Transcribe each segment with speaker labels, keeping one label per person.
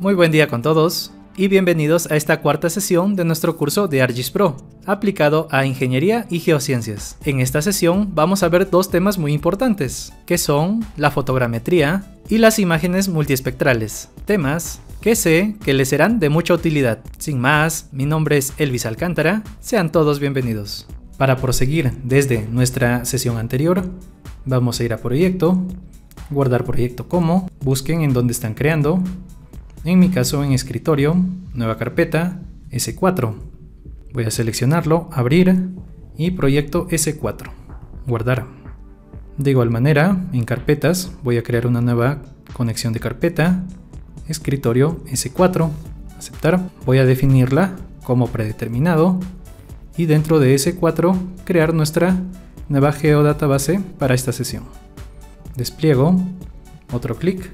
Speaker 1: Muy buen día con todos y bienvenidos a esta cuarta sesión de nuestro curso de ArcGIS Pro, aplicado a Ingeniería y Geociencias. En esta sesión vamos a ver dos temas muy importantes, que son la fotogrametría y las imágenes multiespectrales, temas que sé que les serán de mucha utilidad. Sin más, mi nombre es Elvis Alcántara, sean todos bienvenidos. Para proseguir desde nuestra sesión anterior, vamos a ir a Proyecto, guardar proyecto como, busquen en dónde están creando, en mi caso en escritorio, nueva carpeta, S4. Voy a seleccionarlo, abrir y proyecto S4. Guardar. De igual manera, en carpetas voy a crear una nueva conexión de carpeta, escritorio S4, aceptar. Voy a definirla como predeterminado y dentro de S4 crear nuestra nueva geodatabase para esta sesión. Despliego, otro clic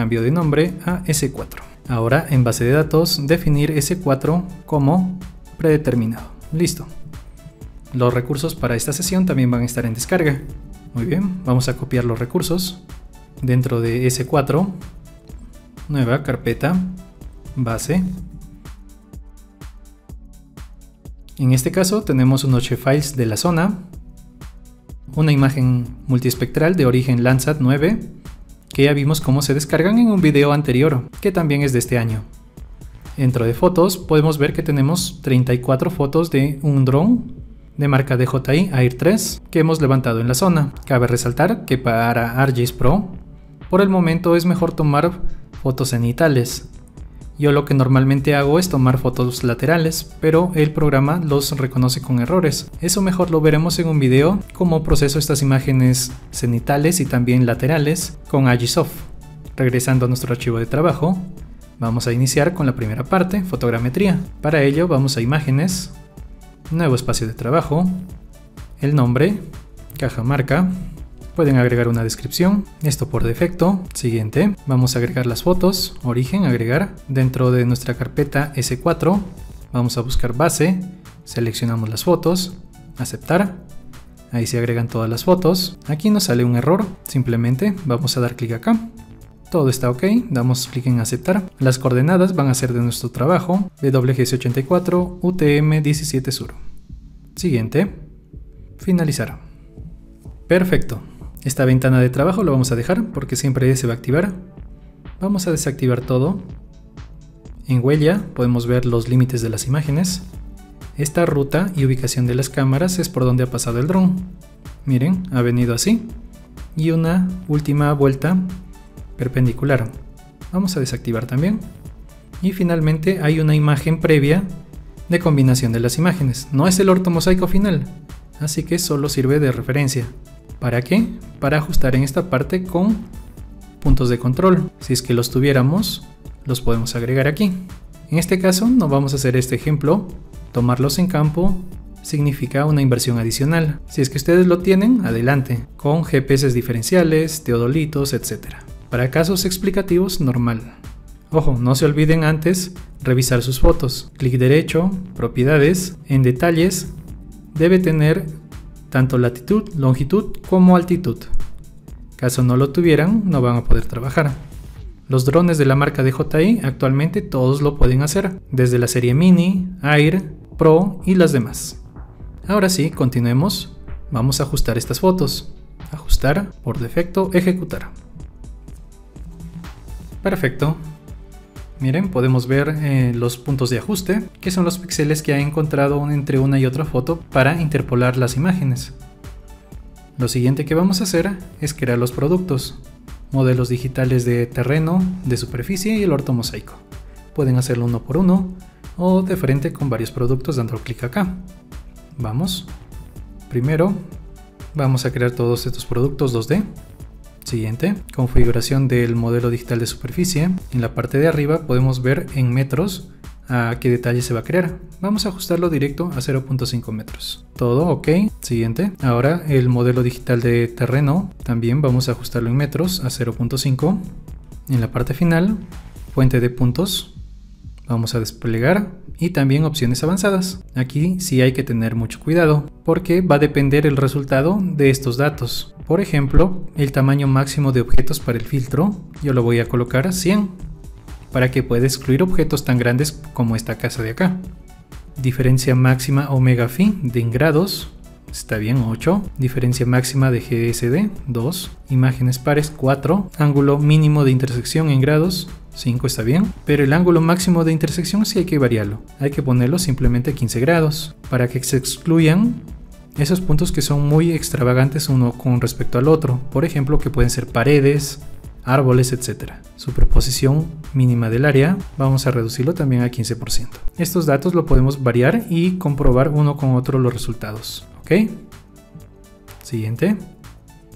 Speaker 1: Cambio de nombre a S4. Ahora en base de datos definir S4 como predeterminado. Listo. Los recursos para esta sesión también van a estar en descarga. Muy bien, vamos a copiar los recursos. Dentro de S4, nueva carpeta, base. En este caso tenemos unos files de la zona, una imagen multiespectral de origen Landsat 9, que ya vimos cómo se descargan en un video anterior, que también es de este año. Dentro de fotos podemos ver que tenemos 34 fotos de un dron de marca DJI Air 3 que hemos levantado en la zona. Cabe resaltar que para ArcGIS Pro, por el momento es mejor tomar fotos cenitales, yo lo que normalmente hago es tomar fotos laterales, pero el programa los reconoce con errores. Eso mejor lo veremos en un video, cómo proceso estas imágenes cenitales y también laterales con Agisoft. Regresando a nuestro archivo de trabajo, vamos a iniciar con la primera parte, fotogrametría. Para ello vamos a imágenes, nuevo espacio de trabajo, el nombre, caja marca, Pueden agregar una descripción, esto por defecto. Siguiente, vamos a agregar las fotos, origen, agregar. Dentro de nuestra carpeta S4, vamos a buscar base, seleccionamos las fotos, aceptar. Ahí se agregan todas las fotos. Aquí nos sale un error, simplemente vamos a dar clic acá. Todo está ok, damos clic en aceptar. Las coordenadas van a ser de nuestro trabajo, WGS84 UTM17 Sur. Siguiente, finalizar. Perfecto. Esta ventana de trabajo lo vamos a dejar porque siempre se va a activar. Vamos a desactivar todo. En huella podemos ver los límites de las imágenes. Esta ruta y ubicación de las cámaras es por donde ha pasado el dron. Miren, ha venido así. Y una última vuelta perpendicular. Vamos a desactivar también. Y finalmente hay una imagen previa de combinación de las imágenes. No es el ortomosaico final, así que solo sirve de referencia. ¿Para qué? Para ajustar en esta parte con puntos de control. Si es que los tuviéramos, los podemos agregar aquí. En este caso no vamos a hacer este ejemplo. Tomarlos en campo significa una inversión adicional. Si es que ustedes lo tienen, adelante, con GPS diferenciales, teodolitos, etc. Para casos explicativos, normal. Ojo, no se olviden antes revisar sus fotos. Clic derecho, propiedades, en detalles, debe tener tanto latitud, longitud como altitud. Caso no lo tuvieran, no van a poder trabajar. Los drones de la marca DJI actualmente todos lo pueden hacer, desde la serie Mini, Air, Pro y las demás. Ahora sí, continuemos. Vamos a ajustar estas fotos. Ajustar, por defecto, ejecutar. Perfecto, Miren, podemos ver eh, los puntos de ajuste, que son los píxeles que ha encontrado entre una y otra foto para interpolar las imágenes. Lo siguiente que vamos a hacer es crear los productos, modelos digitales de terreno, de superficie y el ortomosaico. Pueden hacerlo uno por uno o de frente con varios productos dando clic acá. Vamos. Primero, vamos a crear todos estos productos 2D. Siguiente, configuración del modelo digital de superficie. En la parte de arriba podemos ver en metros a qué detalle se va a crear. Vamos a ajustarlo directo a 0.5 metros. Todo ok. Siguiente. Ahora el modelo digital de terreno también vamos a ajustarlo en metros a 0.5. En la parte final, fuente de puntos. Vamos a desplegar y también opciones avanzadas. Aquí sí hay que tener mucho cuidado porque va a depender el resultado de estos datos. Por ejemplo, el tamaño máximo de objetos para el filtro, yo lo voy a colocar a 100. para que pueda excluir objetos tan grandes como esta casa de acá. Diferencia máxima omega phi de en grados, está bien 8. Diferencia máxima de GSD 2. Imágenes pares 4. Ángulo mínimo de intersección en grados 5 está bien, pero el ángulo máximo de intersección sí hay que variarlo. Hay que ponerlo simplemente 15 grados para que se excluyan esos puntos que son muy extravagantes uno con respecto al otro. Por ejemplo, que pueden ser paredes, árboles, etc. Superposición mínima del área, vamos a reducirlo también a 15%. Estos datos lo podemos variar y comprobar uno con otro los resultados. ¿Ok? Siguiente,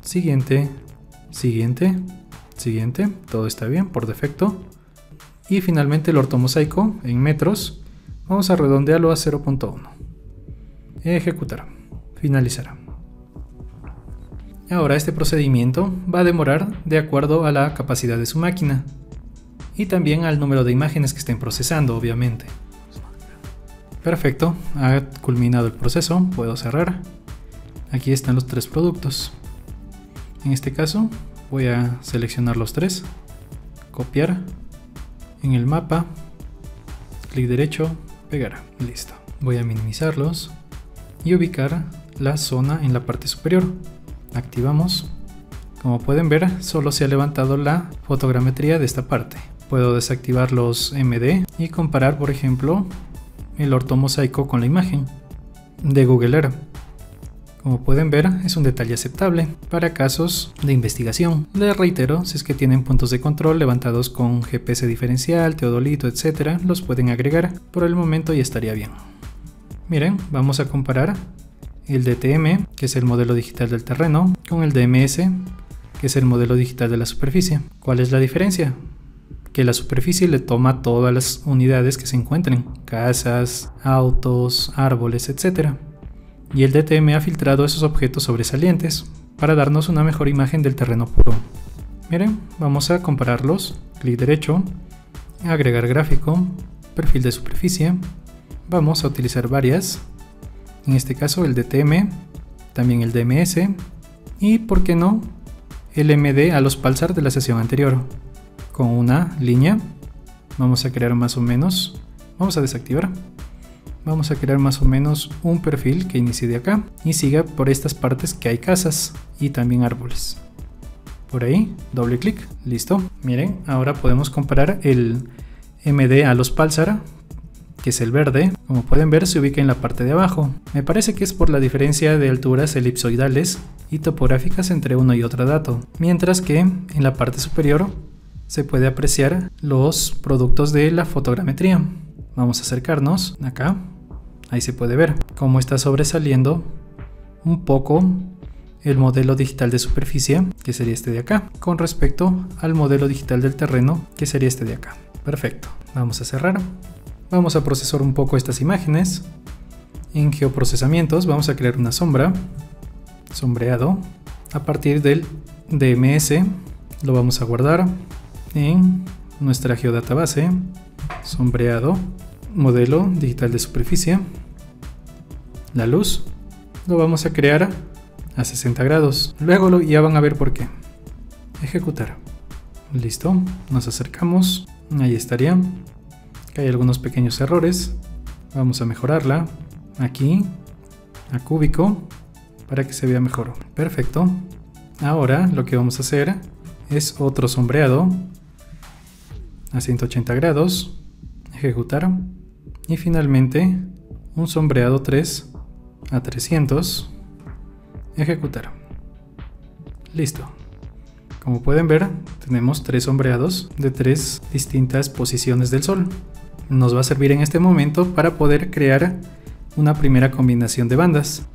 Speaker 1: siguiente, siguiente, siguiente. Todo está bien por defecto. Y finalmente el ortomosaico en metros, vamos a redondearlo a 0.1. Ejecutar. Finalizar. Ahora este procedimiento va a demorar de acuerdo a la capacidad de su máquina y también al número de imágenes que estén procesando, obviamente. Perfecto, ha culminado el proceso, puedo cerrar. Aquí están los tres productos. En este caso voy a seleccionar los tres, copiar en el mapa, clic derecho, pegar, listo. Voy a minimizarlos y ubicar la zona en la parte superior. Activamos. Como pueden ver, solo se ha levantado la fotogrametría de esta parte. Puedo desactivar los MD y comparar, por ejemplo, el ortomosaico con la imagen de Google Earth. Como pueden ver, es un detalle aceptable para casos de investigación. Les reitero, si es que tienen puntos de control levantados con GPS diferencial, teodolito, etc., los pueden agregar. Por el momento ya estaría bien. Miren, vamos a comparar el DTM, que es el modelo digital del terreno, con el DMS, que es el modelo digital de la superficie. ¿Cuál es la diferencia? que la superficie le toma todas las unidades que se encuentren, casas, autos, árboles, etc. Y el DTM ha filtrado esos objetos sobresalientes para darnos una mejor imagen del terreno puro. Miren, vamos a compararlos. Clic derecho, agregar gráfico, perfil de superficie. Vamos a utilizar varias. En este caso el DTM, también el DMS y, por qué no, el MD a los pulsar de la sesión anterior con una línea. Vamos a crear más o menos, vamos a desactivar. Vamos a crear más o menos un perfil que inicie de acá y siga por estas partes que hay casas y también árboles. Por ahí, doble clic, listo. Miren, ahora podemos comparar el MD a los Pulsar, que es el verde. Como pueden ver, se ubica en la parte de abajo. Me parece que es por la diferencia de alturas elipsoidales y topográficas entre uno y otro dato. Mientras que en la parte superior se puede apreciar los productos de la fotogrametría. Vamos a acercarnos acá. Ahí se puede ver cómo está sobresaliendo un poco el modelo digital de superficie, que sería este de acá, con respecto al modelo digital del terreno, que sería este de acá. Perfecto. Vamos a cerrar. Vamos a procesar un poco estas imágenes. En geoprocesamientos vamos a crear una sombra, sombreado, a partir del DMS. Lo vamos a guardar en nuestra geodatabase, sombreado, modelo digital de superficie, la luz, lo vamos a crear a 60 grados. Luego ya van a ver por qué. Ejecutar. Listo, nos acercamos, ahí estaría. hay algunos pequeños errores. Vamos a mejorarla aquí a cúbico para que se vea mejor. Perfecto. Ahora lo que vamos a hacer es otro sombreado a 180 grados, ejecutar y finalmente un sombreado 3 a 300, ejecutar. Listo. Como pueden ver, tenemos tres sombreados de tres distintas posiciones del sol. Nos va a servir en este momento para poder crear una primera combinación de bandas.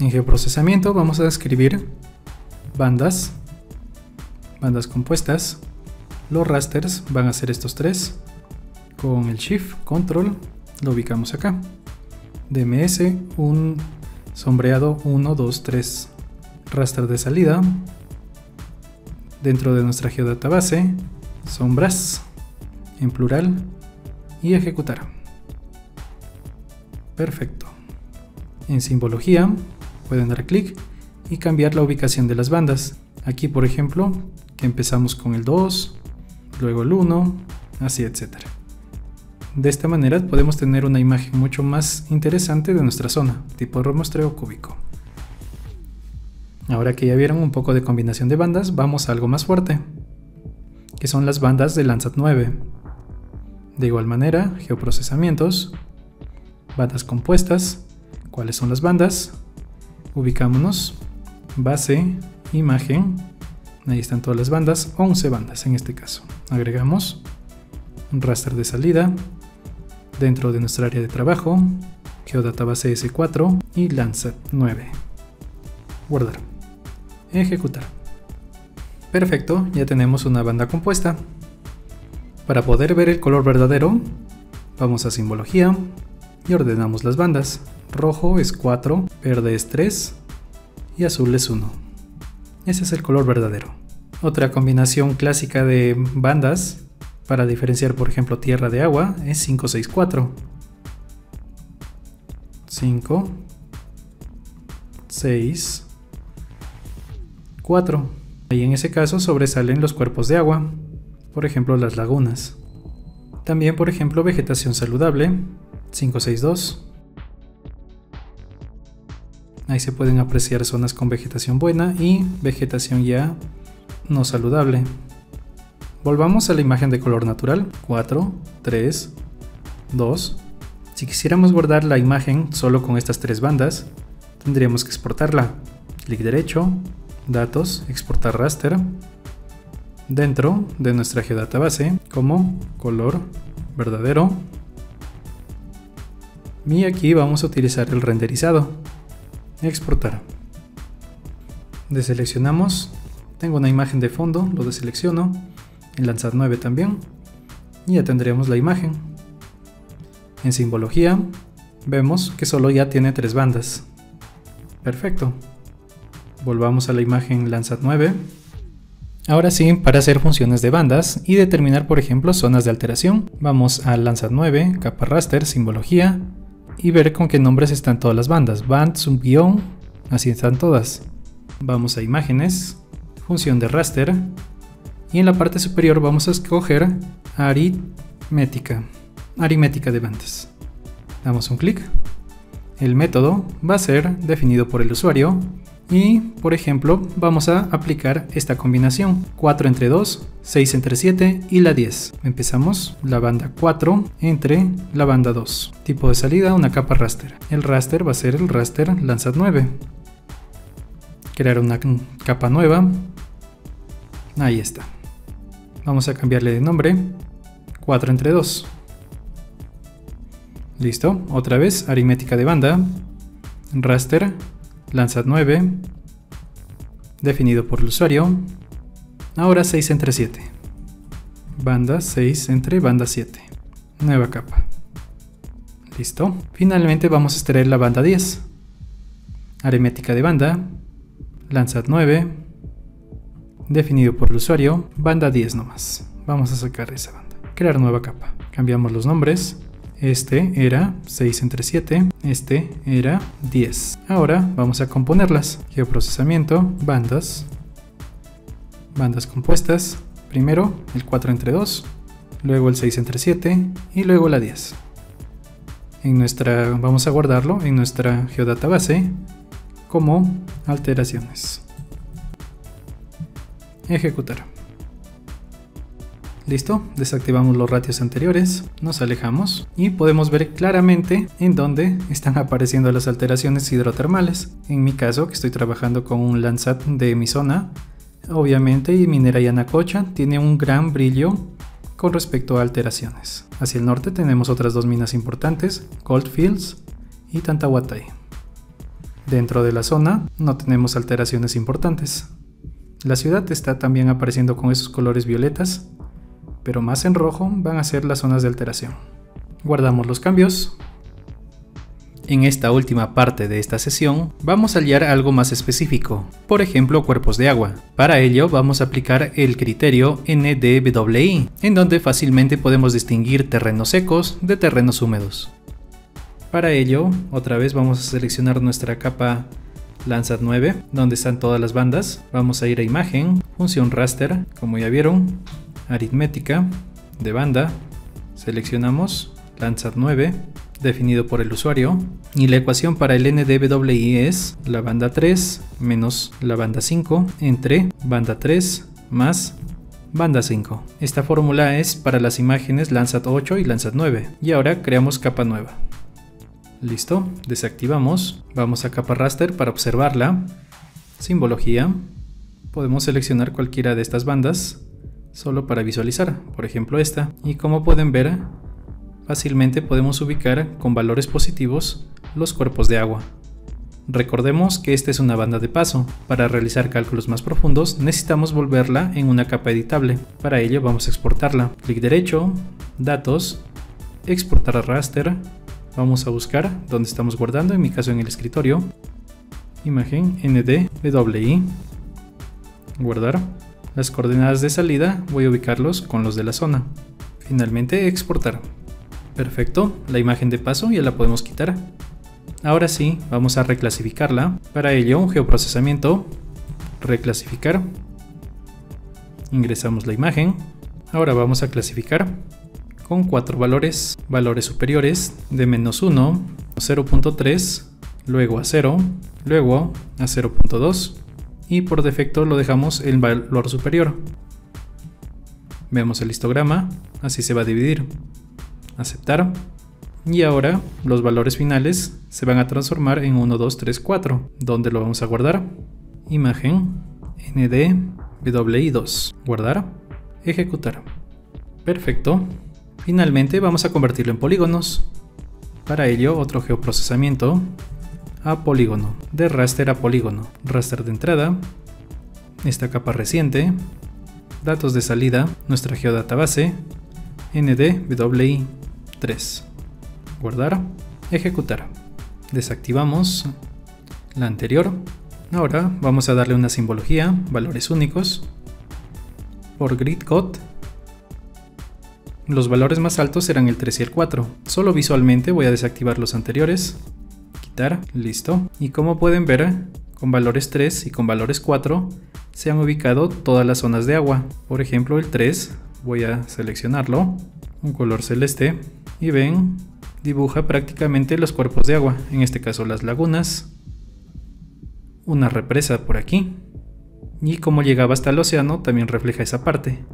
Speaker 1: En geoprocesamiento vamos a describir bandas, bandas compuestas, los rasters van a ser estos tres. Con el Shift Control lo ubicamos acá. DMS, un sombreado 1, 2, 3 raster de salida. Dentro de nuestra geodatabase, sombras en plural y ejecutar. Perfecto. En simbología pueden dar clic y cambiar la ubicación de las bandas. Aquí por ejemplo que empezamos con el 2, luego el 1, así etcétera. De esta manera podemos tener una imagen mucho más interesante de nuestra zona, tipo muestreo cúbico. Ahora que ya vieron un poco de combinación de bandas, vamos a algo más fuerte, que son las bandas de Landsat 9. De igual manera, geoprocesamientos, bandas compuestas, ¿cuáles son las bandas? Ubicámonos, base, imagen, ahí están todas las bandas, 11 bandas en este caso. Agregamos un raster de salida, dentro de nuestra área de trabajo, Geodatabase S4 y Landsat 9. Guardar. Ejecutar. Perfecto, ya tenemos una banda compuesta. Para poder ver el color verdadero, vamos a simbología y ordenamos las bandas. Rojo es 4, verde es 3 y azul es 1. Ese es el color verdadero. Otra combinación clásica de bandas para diferenciar, por ejemplo, tierra de agua es 564. 5, 6, 4. Ahí en ese caso sobresalen los cuerpos de agua, por ejemplo las lagunas. También, por ejemplo, vegetación saludable, 562. Ahí se pueden apreciar zonas con vegetación buena y vegetación ya no saludable. Volvamos a la imagen de color natural. 4, 3, 2. Si quisiéramos guardar la imagen solo con estas tres bandas, tendríamos que exportarla. Clic derecho, datos, exportar raster, dentro de nuestra geodatabase como color verdadero. Y aquí vamos a utilizar el renderizado. Exportar. Deseleccionamos. Tengo una imagen de fondo, lo deselecciono Landsat 9 también, y ya tendremos la imagen. En simbología, vemos que solo ya tiene tres bandas. Perfecto. Volvamos a la imagen Landsat 9. Ahora sí, para hacer funciones de bandas y determinar, por ejemplo, zonas de alteración, vamos a Landsat 9, capa raster, simbología, y ver con qué nombres están todas las bandas. Band, subguión, así están todas. Vamos a imágenes, función de raster, y en la parte superior vamos a escoger aritmética, aritmética de bandas. Damos un clic. El método va a ser definido por el usuario y, por ejemplo, vamos a aplicar esta combinación 4 entre 2, 6 entre 7 y la 10. Empezamos la banda 4 entre la banda 2. Tipo de salida, una capa raster. El raster va a ser el raster Landsat 9. Crear una capa nueva. Ahí está. Vamos a cambiarle de nombre. 4 entre 2. Listo. Otra vez, aritmética de banda. Raster. Landsat 9. Definido por el usuario. Ahora 6 entre 7. Banda 6 entre banda 7. Nueva capa. Listo. Finalmente vamos a extraer la banda 10. Aritmética de banda. Landsat 9 definido por el usuario, banda 10 nomás. Vamos a sacar esa banda. Crear nueva capa. Cambiamos los nombres. Este era 6 entre 7, este era 10. Ahora vamos a componerlas. Geoprocesamiento, bandas, bandas compuestas. Primero el 4 entre 2, luego el 6 entre 7 y luego la 10. En nuestra, vamos a guardarlo en nuestra geodatabase como alteraciones. Ejecutar. Listo, desactivamos los ratios anteriores, nos alejamos y podemos ver claramente en dónde están apareciendo las alteraciones hidrotermales. En mi caso, que estoy trabajando con un Landsat de mi zona, obviamente y Minera Yanacocha tiene un gran brillo con respecto a alteraciones. Hacia el norte tenemos otras dos minas importantes, Goldfields y Tantahuatay. Dentro de la zona no tenemos alteraciones importantes. La ciudad está también apareciendo con esos colores violetas, pero más en rojo van a ser las zonas de alteración. Guardamos los cambios. En esta última parte de esta sesión vamos a hallar algo más específico, por ejemplo cuerpos de agua. Para ello vamos a aplicar el criterio NDWI, en donde fácilmente podemos distinguir terrenos secos de terrenos húmedos. Para ello, otra vez vamos a seleccionar nuestra capa Landsat 9, donde están todas las bandas. Vamos a ir a imagen, función raster, como ya vieron. aritmética de banda, seleccionamos Landsat 9, definido por el usuario, y la ecuación para el NDWI es la banda 3 menos la banda 5 entre banda 3 más banda 5. Esta fórmula es para las imágenes Landsat 8 y Landsat 9. Y ahora creamos capa nueva. Listo, desactivamos. Vamos a capa raster para observarla. Simbología. Podemos seleccionar cualquiera de estas bandas solo para visualizar, por ejemplo esta. Y como pueden ver, fácilmente podemos ubicar con valores positivos los cuerpos de agua. Recordemos que esta es una banda de paso. Para realizar cálculos más profundos necesitamos volverla en una capa editable. Para ello vamos a exportarla. Clic derecho, datos, exportar a raster. Vamos a buscar donde estamos guardando, en mi caso en el escritorio. Imagen NDWI. Guardar. Las coordenadas de salida voy a ubicarlos con los de la zona. Finalmente exportar. Perfecto, la imagen de paso ya la podemos quitar. Ahora sí, vamos a reclasificarla. Para ello, un geoprocesamiento, reclasificar. Ingresamos la imagen. Ahora vamos a clasificar con cuatro valores. Valores superiores de menos 1, 0.3, luego a 0, luego a 0.2 y por defecto lo dejamos el valor superior. Vemos el histograma, así se va a dividir. Aceptar. Y ahora los valores finales se van a transformar en 1, 2, 3, 4. ¿Dónde lo vamos a guardar? Imagen NDWI2. Guardar. Ejecutar. Perfecto. Finalmente vamos a convertirlo en polígonos. Para ello otro geoprocesamiento a polígono. De raster a polígono. Raster de entrada. Esta capa reciente. Datos de salida. Nuestra geodatabase. NDWI3 guardar, ejecutar. Desactivamos la anterior. Ahora vamos a darle una simbología, valores únicos. Por grid code, los valores más altos serán el 3 y el 4. Solo visualmente voy a desactivar los anteriores. Quitar, listo. Y como pueden ver, con valores 3 y con valores 4 se han ubicado todas las zonas de agua. Por ejemplo, el 3, voy a seleccionarlo, un color celeste, y ven dibuja prácticamente los cuerpos de agua, en este caso las lagunas, una represa por aquí, y como llegaba hasta el océano también refleja esa parte.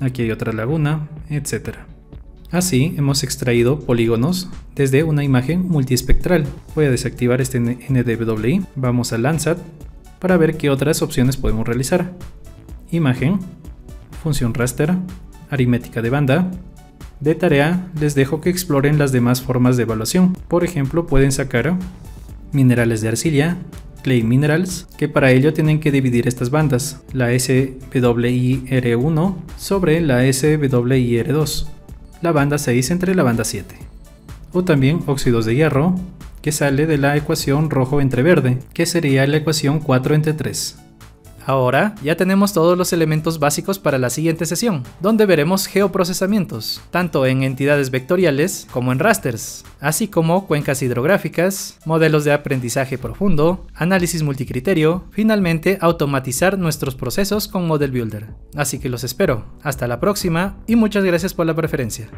Speaker 1: Aquí hay otra laguna, etc. Así hemos extraído polígonos desde una imagen multiespectral. Voy a desactivar este NDWI, vamos a Landsat para ver qué otras opciones podemos realizar. Imagen, función raster, aritmética de banda, de tarea, les dejo que exploren las demás formas de evaluación. Por ejemplo, pueden sacar minerales de arcilla, clay minerals, que para ello tienen que dividir estas bandas, la SWIR1 sobre la SWIR2, la banda 6 entre la banda 7. O también óxidos de hierro, que sale de la ecuación rojo entre verde, que sería la ecuación 4 entre 3. Ahora ya tenemos todos los elementos básicos para la siguiente sesión, donde veremos geoprocesamientos, tanto en entidades vectoriales como en rasters, así como cuencas hidrográficas, modelos de aprendizaje profundo, análisis multicriterio, finalmente automatizar nuestros procesos con Model Builder. Así que los espero. Hasta la próxima y muchas gracias por la preferencia.